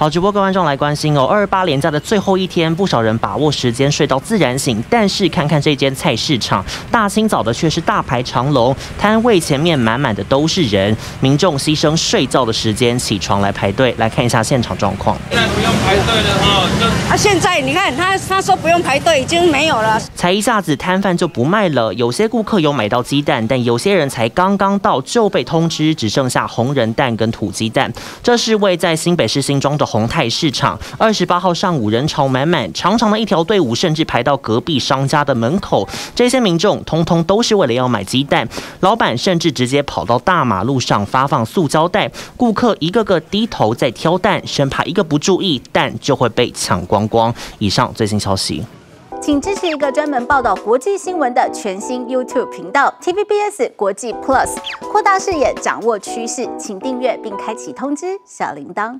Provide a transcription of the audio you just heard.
好，直播各位观众来关心哦。二二八连假的最后一天，不少人把握时间睡到自然醒，但是看看这间菜市场，大清早的却是大排长龙，摊位前面满满的都是人，民众牺牲睡觉的时间起床来排队。来看一下现场状况。现在不用排队了哈，啊，现在你看他他说不用排队，已经没有了。才一下子摊贩就不卖了，有些顾客有买到鸡蛋，但有些人才刚刚到就被通知只剩下红人蛋跟土鸡蛋。这是位在新北市新庄的宏泰市场，二十八号上午人潮满满，长长的一条队伍甚至排到隔壁商家的门口。这些民众通通都是为了要买鸡蛋，老板甚至直接跑到大马路上发放塑胶袋，顾客一个个低头在挑蛋，生怕一个不注意蛋就会被抢光光。以上最新消息。请支持一个专门报道国际新闻的全新 YouTube 频道 TVBS 国际 Plus，扩大视野，掌握趋势，请订阅并开启通知小铃铛。